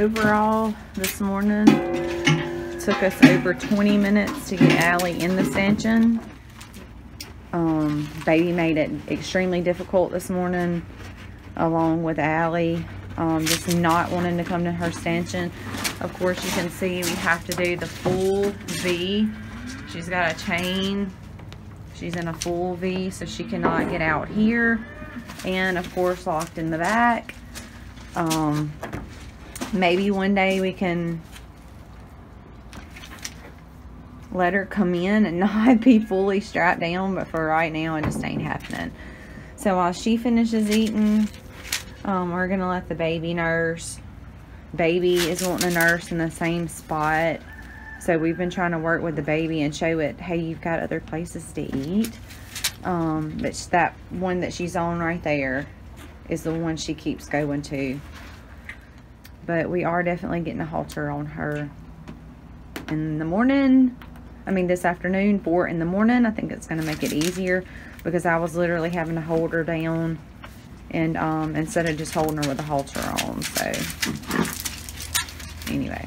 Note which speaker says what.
Speaker 1: overall this morning took us over 20 minutes to get Allie in the stanchion. Um, baby made it extremely difficult this morning along with Allie. Um, just not wanting to come to her stanchion. Of course, you can see we have to do the full V. She's got a chain. She's in a full V, so she cannot get out here. And of course, locked in the back. Um, maybe one day we can let her come in and not be fully strapped down but for right now it just ain't happening. So while she finishes eating um, we're gonna let the baby nurse. Baby is wanting to nurse in the same spot. So we've been trying to work with the baby and show it hey you've got other places to eat. Um, but that one that she's on right there is the one she keeps going to but we are definitely getting a halter on her in the morning. I mean this afternoon four in the morning. I think it's going to make it easier because I was literally having to hold her down and um instead of just holding her with a halter on so. Anyway